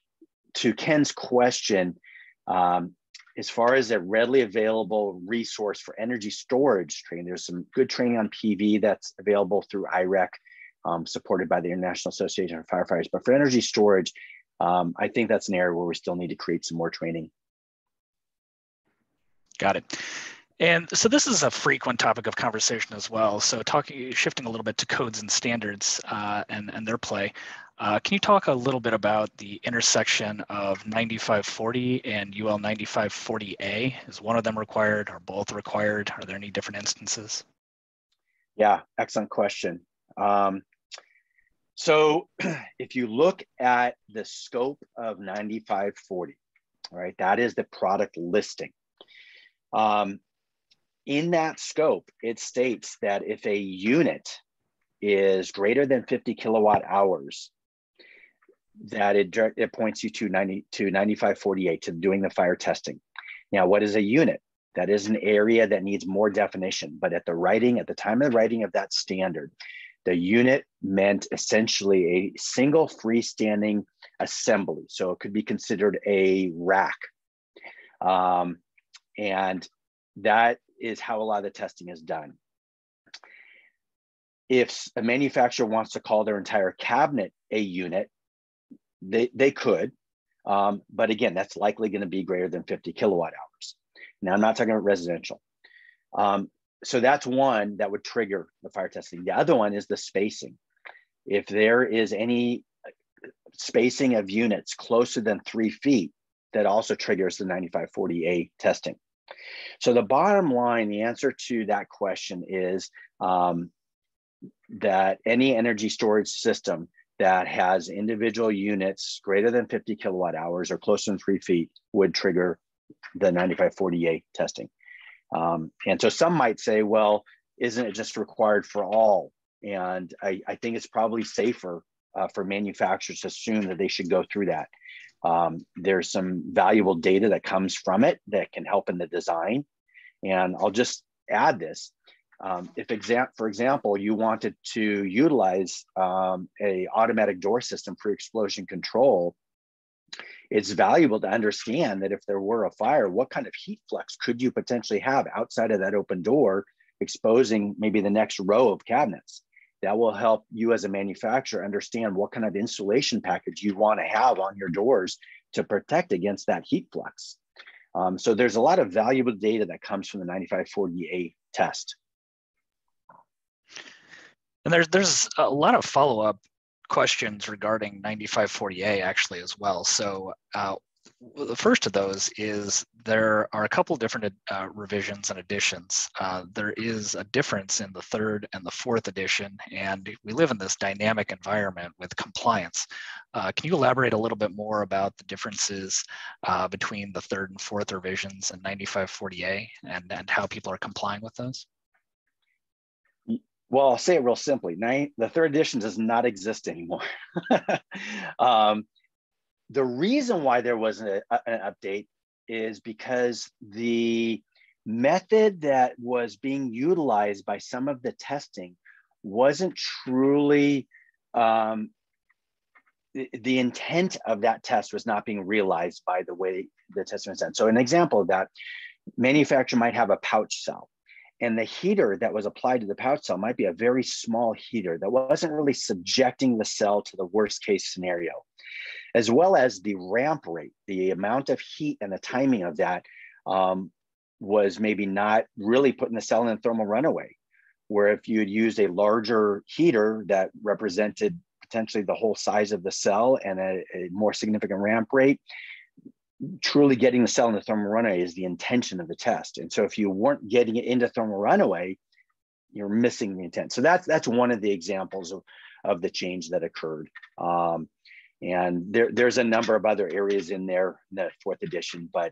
to Ken's question, um, as far as a readily available resource for energy storage training, there's some good training on PV that's available through IREC, um, supported by the International Association of Firefighters. But for energy storage, um, I think that's an area where we still need to create some more training. Got it. And so this is a frequent topic of conversation as well. So talking, shifting a little bit to codes and standards uh, and, and their play. Uh, can you talk a little bit about the intersection of 9540 and UL 9540A? Is one of them required or both required? Are there any different instances? Yeah, excellent question. Um, so if you look at the scope of 9540, right, that is the product listing. Um, in that scope, it states that if a unit is greater than 50 kilowatt hours, that it, it points you to 90 to 9540A to doing the fire testing. Now, what is a unit? That is an area that needs more definition, but at the writing, at the time of the writing of that standard, the unit meant essentially a single freestanding assembly. So it could be considered a rack. Um, and that is how a lot of the testing is done. If a manufacturer wants to call their entire cabinet a unit, they, they could. Um, but again, that's likely going to be greater than 50 kilowatt hours. Now, I'm not talking about residential. Um, so that's one that would trigger the fire testing. The other one is the spacing. If there is any spacing of units closer than three feet, that also triggers the 9540A testing. So the bottom line, the answer to that question is um, that any energy storage system that has individual units greater than 50 kilowatt hours or closer than three feet would trigger the 9540A testing. Um, and so some might say, well, isn't it just required for all? And I, I think it's probably safer uh, for manufacturers to assume that they should go through that. Um, there's some valuable data that comes from it that can help in the design. And I'll just add this. Um, if exam for example, you wanted to utilize um, a automatic door system for explosion control, it's valuable to understand that if there were a fire, what kind of heat flux could you potentially have outside of that open door, exposing maybe the next row of cabinets? That will help you as a manufacturer understand what kind of insulation package you want to have on your doors to protect against that heat flux. Um, so there's a lot of valuable data that comes from the 9540A test. And there's there's a lot of follow up questions regarding 9540A actually as well. So uh, the first of those is there are a couple different uh, revisions and additions. Uh, there is a difference in the third and the fourth edition, and we live in this dynamic environment with compliance. Uh, can you elaborate a little bit more about the differences uh, between the third and fourth revisions and 9540A and, and how people are complying with those? well, I'll say it real simply. Nine, the third edition does not exist anymore. um, the reason why there wasn't a, an update is because the method that was being utilized by some of the testing wasn't truly um, the, the intent of that test was not being realized by the way the test was done. So an example of that, manufacturer might have a pouch cell and the heater that was applied to the pouch cell might be a very small heater that wasn't really subjecting the cell to the worst case scenario, as well as the ramp rate, the amount of heat and the timing of that um, was maybe not really putting the cell in thermal runaway. Where if you had used a larger heater that represented potentially the whole size of the cell and a, a more significant ramp rate, truly getting the cell in into thermal runaway is the intention of the test. And so if you weren't getting it into thermal runaway, you're missing the intent. So that's that's one of the examples of, of the change that occurred. Um, And there, there's a number of other areas in there, in the fourth edition. But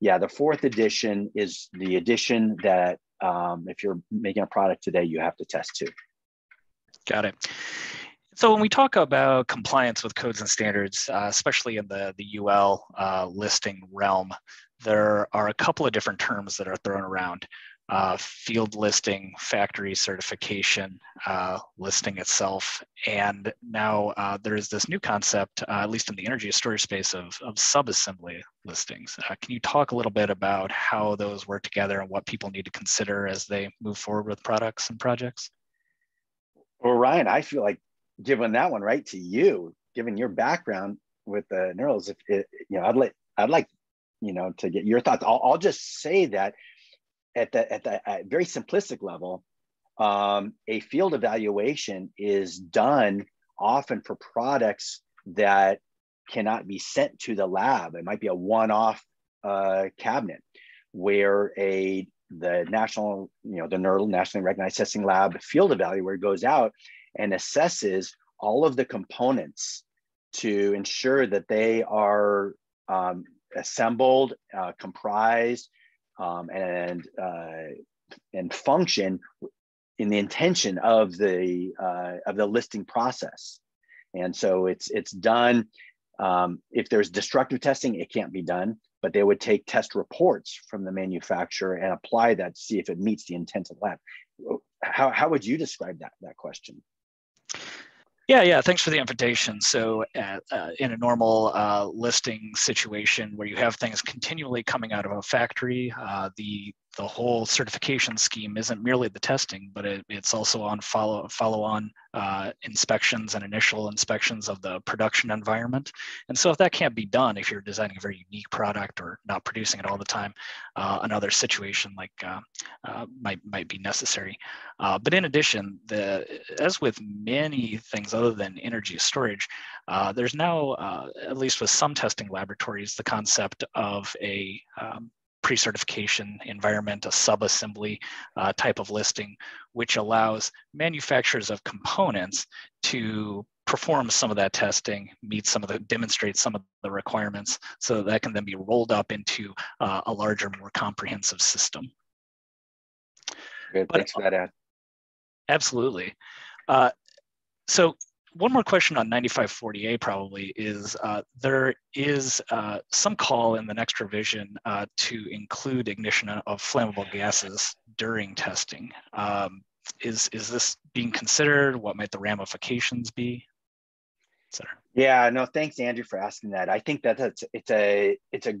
yeah, the fourth edition is the edition that um, if you're making a product today, you have to test to. Got it. So when we talk about compliance with codes and standards, uh, especially in the, the UL uh, listing realm, there are a couple of different terms that are thrown around. Uh, field listing, factory certification, uh, listing itself. And now uh, there's this new concept, uh, at least in the energy storage space, of, of subassembly listings. Uh, can you talk a little bit about how those work together and what people need to consider as they move forward with products and projects? Well, Ryan, I feel like giving that one right to you, given your background with the NRTLs, if it, you know, I'd like, I'd like, you know, to get your thoughts. I'll, I'll just say that at the at the at very simplistic level, um, a field evaluation is done often for products that cannot be sent to the lab. It might be a one-off uh, cabinet where a the national, you know, the NRTL, nationally recognized testing lab field evaluator goes out and assesses all of the components to ensure that they are um, assembled, uh, comprised, um, and uh, and function in the intention of the uh, of the listing process. And so it's it's done. Um, if there's destructive testing, it can't be done. But they would take test reports from the manufacturer and apply that to see if it meets the intent of the lab. How, how would you describe that that question? Yeah, yeah. Thanks for the invitation. So, uh, uh, in a normal uh, listing situation where you have things continually coming out of a factory, uh, the the whole certification scheme isn't merely the testing, but it, it's also on follow follow on uh, inspections and initial inspections of the production environment. And so, if that can't be done, if you're designing a very unique product or not producing it all the time, uh, another situation like uh, uh might might be necessary. Uh, but in addition, the as with many things other than energy storage, uh, there's now, at least with some testing laboratories, the concept of a um, pre-certification environment, a sub-assembly uh, type of listing, which allows manufacturers of components to perform some of that testing, meet some of the, demonstrate some of the requirements, so that, can then be rolled up into uh, a larger, more comprehensive system. Good, thanks for that, Ed. Absolutely. Uh, so one more question on 9540A probably is uh, there is uh, some call in the next revision uh, to include ignition of flammable gases during testing. Um, is, is this being considered? What might the ramifications be? Yeah, no, thanks, Andrew, for asking that. I think that that's it's a it's a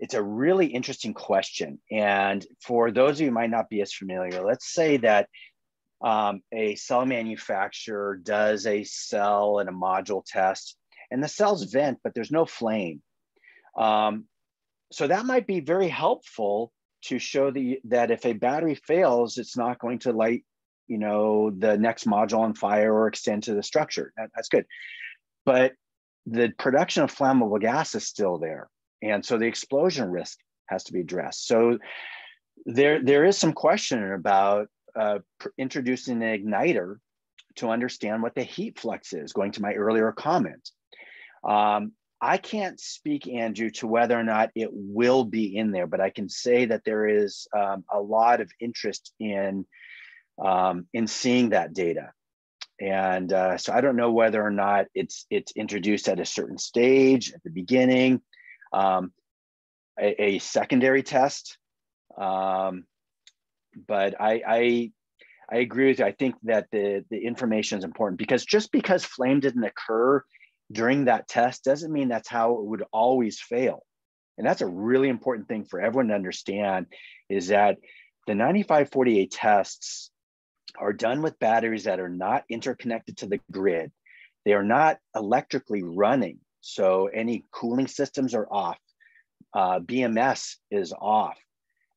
it's a really interesting question. And for those of you who might not be as familiar, let's say that um, a cell manufacturer does a cell and a module test, and the cells vent, but there's no flame. Um, so that might be very helpful to show the, that if a battery fails, it's not going to light, you know, the next module on fire or extend to the structure. That, that's good. But the production of flammable gas is still there. And so the explosion risk has to be addressed. So there, there is some question about uh, introducing an igniter to understand what the heat flux is, going to my earlier comment. Um, I can't speak, Andrew, to whether or not it will be in there, but I can say that there is um, a lot of interest in, um, in seeing that data. And uh, so I don't know whether or not it's, it's introduced at a certain stage at the beginning, um, a, a, secondary test. But I, I I agree with you. I think that the the information is important because just because flame didn't occur during that test doesn't mean that's how it would always fail. And that's a really important thing for everyone to understand is that the 9540A tests are done with batteries that are not interconnected to the grid. They are not electrically running. So any cooling systems are off. Uh, BMS is off.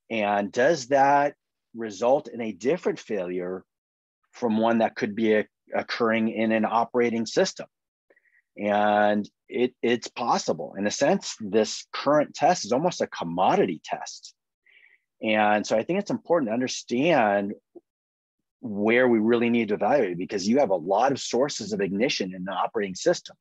And does that result in a different failure from one that could be a, occurring in an operating system. And it, it's possible. In a sense, this current test is almost a commodity test. And so I think it's important to understand where we really need to evaluate because you have a lot of sources of ignition in the operating system.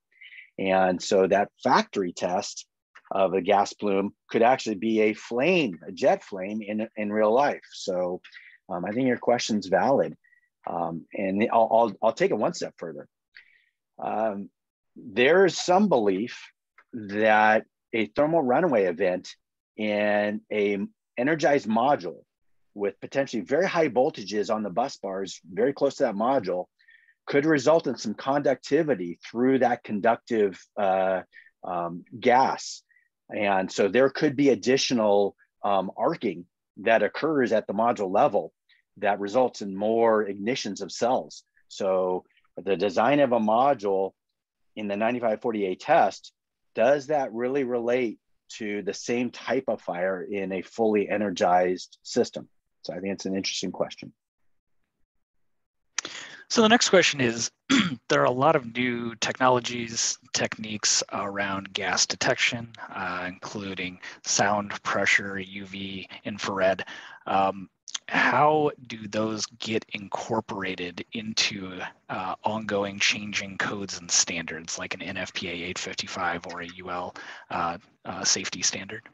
And so that factory test of a gas plume could actually be a flame, a jet flame in, in real life. So um, I think your question's valid. Um, and I'll, I'll, I'll, take it one step further. Um, there's some belief that a thermal runaway event in a energized module with potentially very high voltages on the bus bars very close to that module could result in some conductivity through that conductive uh, um, gas. And so there could be additional um, arcing that occurs at the module level that results in more ignitions of cells. So the design of a module in the 9540A test, does that really relate to the same type of fire in a fully energized system? So I think it's an interesting question. So the next question is, there are a lot of new technologies, techniques around gas detection, uh, including sound, pressure, UV, infrared. Um, how do those get incorporated into uh, ongoing changing codes and standards like an NFPA 855 or a UL uh, uh, safety standard?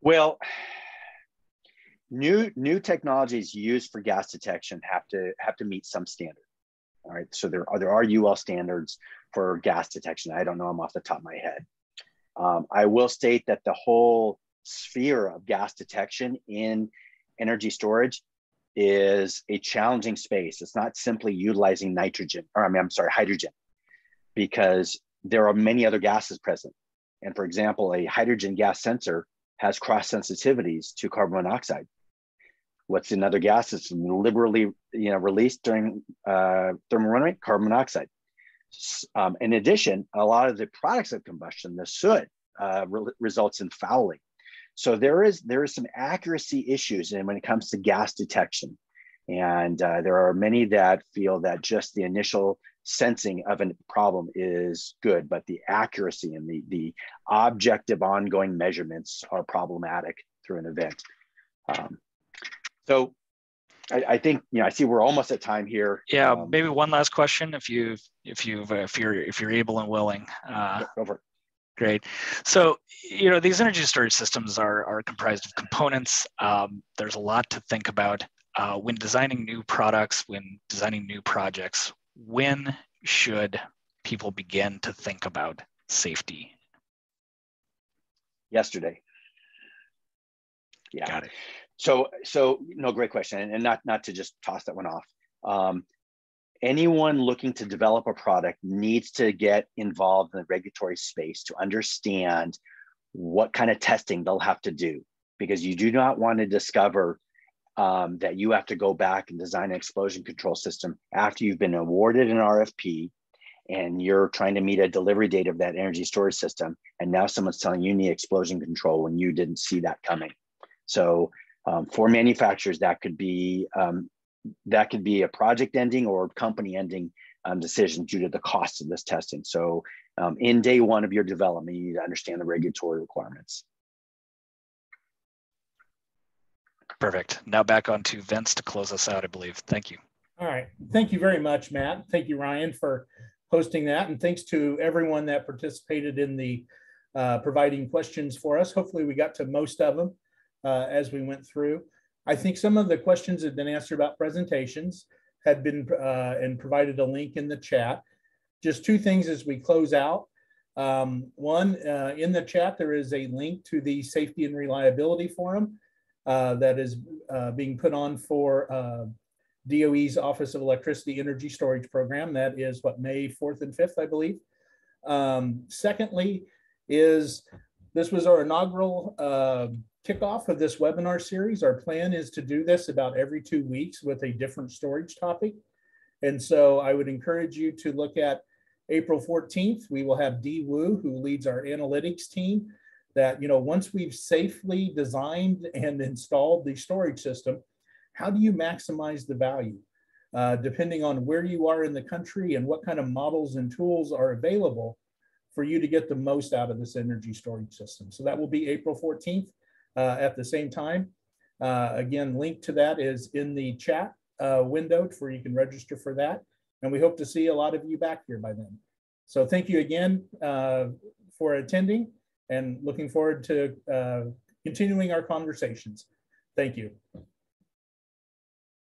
Well, new new technologies used for gas detection have to have to meet some standard. All right, so there are there are UL standards for gas detection. I don't know them off the top of my head. Um, I will state that the whole sphere of gas detection in energy storage is a challenging space. It's not simply utilizing nitrogen, or I mean, I'm sorry, hydrogen, because there are many other gases present. And for example, a hydrogen gas sensor has cross sensitivities to carbon monoxide. What's another gas that's liberally you know, released during uh, thermal runaway? Carbon monoxide. Um, in addition, a lot of the products of combustion, the soot, uh, re results in fouling. So there is there is some accuracy issues and when it comes to gas detection. And uh, there are many that feel that just the initial sensing of a problem is good, but the accuracy and the, the objective ongoing measurements are problematic through an event. Um, so I, I, think you know I see we're almost at time here. Yeah, um, maybe one last question, if you if you if you're if you're able and willing. Uh, over. Great. So, you know, these energy storage systems are, are comprised of components. Um, there's a lot to think about uh, when designing new products, when designing new projects. When should people begin to think about safety? Yesterday. Yeah. Got it. So, so no, great question, and not not to just toss that one off. Um, anyone looking to develop a product needs to get involved in the regulatory space to understand what kind of testing they'll have to do because you do not want to discover um, that you have to go back and design an explosion control system after you've been awarded an RFP and you're trying to meet a delivery date of that energy storage system. And now someone's telling you need explosion control when you didn't see that coming. So um, for manufacturers, that could be um, that could be a project ending or company ending um, decision due to the cost of this testing. So um, in day one of your development, you need to understand the regulatory requirements. Perfect. Now back on to Vince to close us out, I believe. Thank you. All right. Thank you very much, Matt. Thank you, Ryan, for hosting that. And thanks to everyone that participated in the uh, providing questions for us. Hopefully we got to most of them uh, as we went through. I think some of the questions have been answered about presentations had been uh, and provided a link in the chat. Just two things as we close out. Um, one, uh, in the chat, there is a link to the Safety and Reliability Forum uh, that is uh, being put on for uh, DOE's Office of Electricity Energy Storage Program. That is what, May 4th and 5th, I believe. Um, secondly, is this was our inaugural uh, kickoff of this webinar series. Our plan is to do this about every two weeks with a different storage topic. And so I would encourage you to look at April 14th. We will have Di Wu, who leads our analytics team, that, you know, once we've safely designed and installed the storage system, how do you maximize the value? Uh, depending on where you are in the country and what kind of models and tools are available for you to get the most out of this energy storage system. So that will be April 14th uh, at the same time. Uh, again, link to that is in the chat uh, window where you can register for that. and we hope to see a lot of you back here by then. So thank you again uh, for attending and looking forward to uh, continuing our conversations. Thank you.